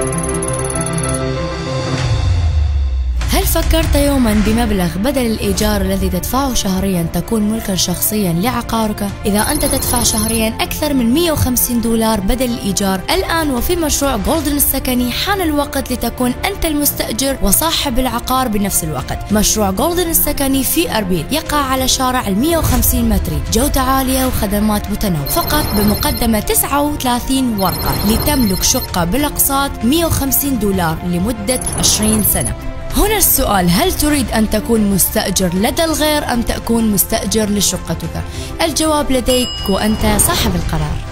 هل فكرت يوما بمبلغ بدل الإيجار الذي تدفعه شهريا تكون ملكا شخصيا لعقارك؟ إذا أنت تدفع شهريا أكثر من 150 دولار بدل الإيجار الآن وفي مشروع Golden السكني حان الوقت لتكون أنت المستأجر وصاحب العقار بنفس الوقت. مشروع Golden السكني في أربيل يقع على شارع ال 150 متري جودة عالية وخدمات متنوعة. فقط بمقدمة 39 ورقة لتملك شقة بالأقساط 150 دولار لمدة 20 سنة. هنا السؤال هل تريد أن تكون مستأجر لدى الغير أم تكون مستأجر لشقتك؟ الجواب لديك وأنت صاحب القرار